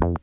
like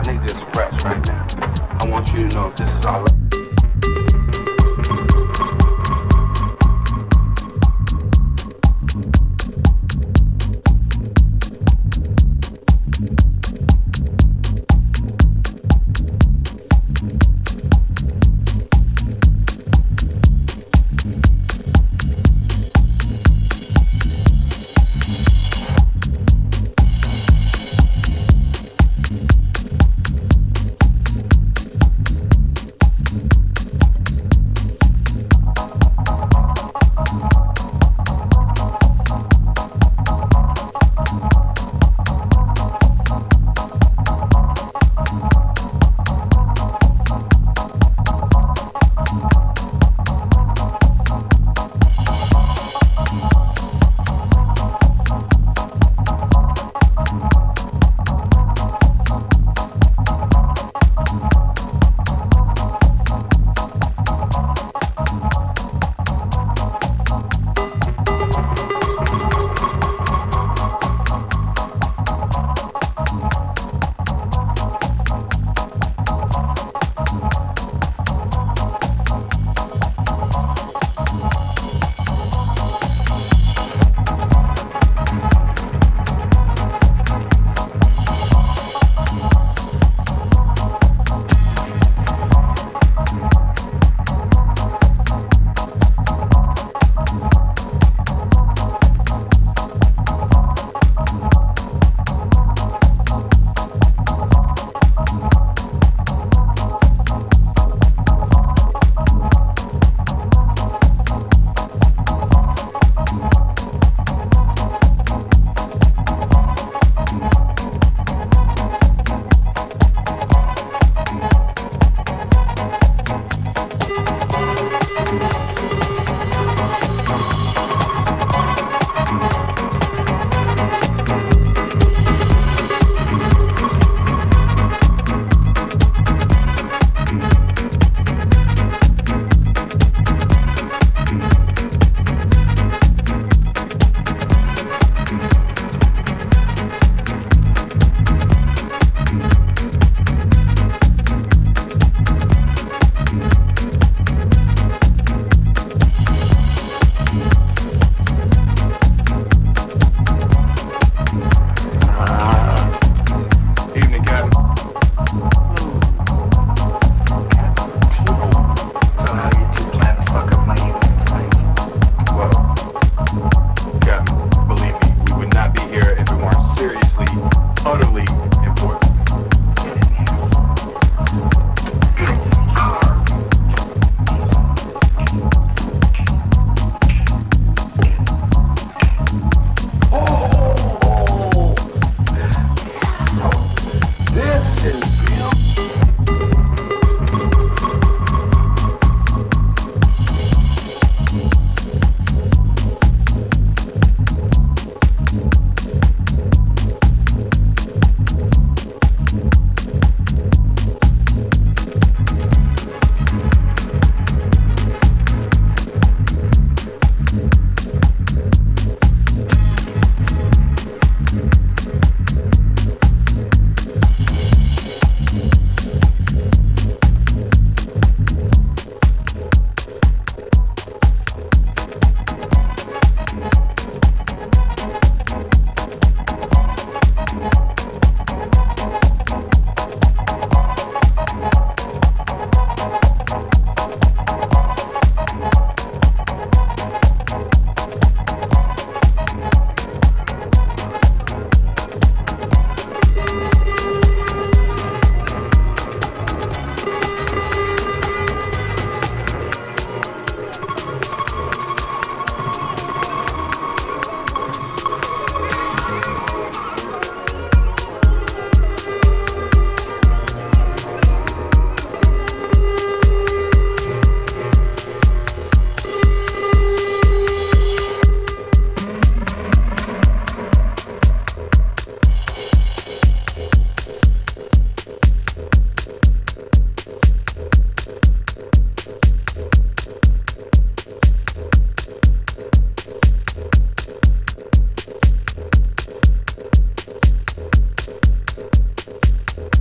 I need this rats right now. I want you to know if this is all right.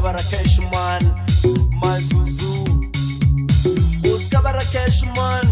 Uskabara Cashman, Mazuzu. Uskabara Cashman, Magugu.